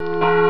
you